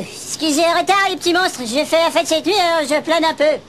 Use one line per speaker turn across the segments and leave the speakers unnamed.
excusez le retard, les petits monstres. J'ai fait la fête cette nuit, alors je plane un peu.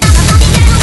やだ!